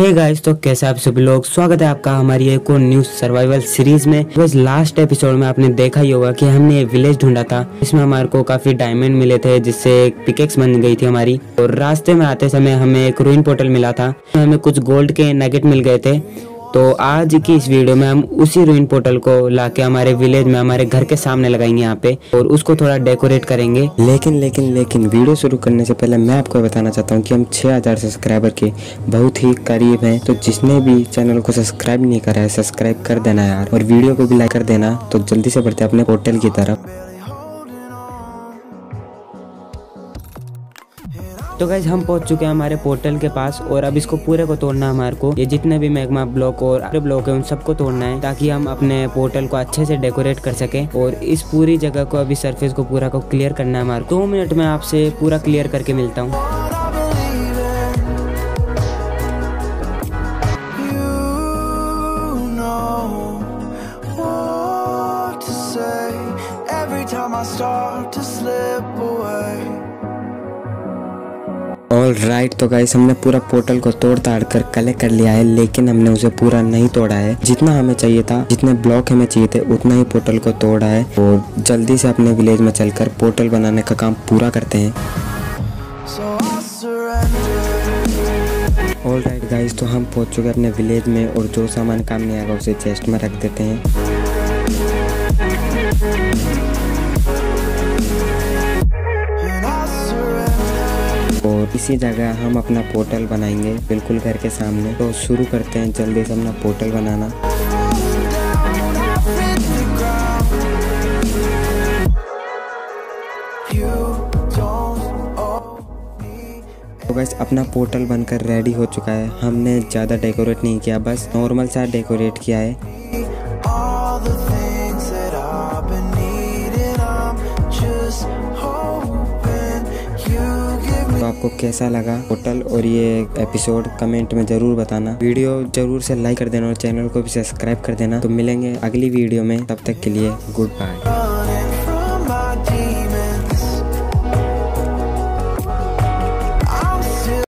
Hey guys तो कैसे आप सभी लोग? स्वागत है आपका हमारी एक और न्यू सर्वाइवल सीरीज़ में। बस लास्ट एपिसोड में आपने देखा ही होगा कि हमने ये विलेज ढूंढा था। इसमें हमारे को काफ़ी डायमंड मिले थे, जिससे एक पिकेक्स बन गई थी हमारी। और रास्ते में आते समय हमें एक रूइन पोर्टल मिला था। हमें कुछ गोल्ड के नगेट मिल गए थे। तो आज की इस वीडियो में हम उसी रूइन पोर्टल को लाके हमारे विलेज में हमारे घर के सामने लगाएँगे यहाँ पे और उसको थोड़ा डेकोरेट करेंगे। लेकिन लेकिन लेकिन वीडियो शुरू करने से पहले मैं आपको बताना चाहता हूँ कि हम 6000 सब्सक्राइबर के बहुत ही करीब हैं। तो जिसने भी चैनल को सब्सक्राइब नहीं करा है सब्सक्राइब कर देना यार। और वीडियो को भी लाइक कर देना। तो जल्दी से बढ़ते अपने पोर्टल की तरफ़। तो गाइज़ हम पहुँच चुके हैं हमारे पोर्टल के पास और अब इसको पूरे को तोड़ना है हमारे को। ये जितने भी मैगमा ब्लॉक और अरे ब्लॉक है, उन सबको तोड़ना है ताकि हम अपने पोर्टल को अच्छे से डेकोरेट कर सके और इस पूरी जगह को, अभी सरफेस को पूरा को क्लियर करना है हमारे दो मिनट में आपसे पूरा क्लियर करके मिलता हूँ। I start to slip away. और राइट तो गाइस हमने पूरा पोर्टल को तोड़ ताड़ कर कलेक्ट कर लिया है, लेकिन हमने उसे पूरा नहीं तोड़ा है। जितना हमें चाहिए था, जितने ब्लॉक हमें चाहिए थे, उतना ही पोर्टल को तोड़ा है। और जल्दी से अपने विलेज में चलकर पोर्टल बनाने का काम पूरा करते हैं. ऑल राइट गाइस तो हम पहुँच चुके अपने विलेज में और जो सामान काम नहीं आएगा, उसे चेस्ट में रख देते हैं। इसी जगह हम अपना पोर्टल बनाएँगे, बिल्कुल घर के सामने। तो शुरू करते हैं जल्दी से अपना पोर्टल बनाना. तो बस अपना पोर्टल बनकर रेडी हो चुका है। हमने ज़्यादा डेकोरेट नहीं किया, बस नॉर्मल सा डेकोरेट किया है। आपको कैसा लगा होटल और ये एपिसोड कमेंट में ज़रूर बताना। वीडियो ज़रूर से लाइक कर देना और चैनल को भी सब्सक्राइब कर देना। तो मिलेंगे अगली वीडियो में। तब तक के लिए गुड बाय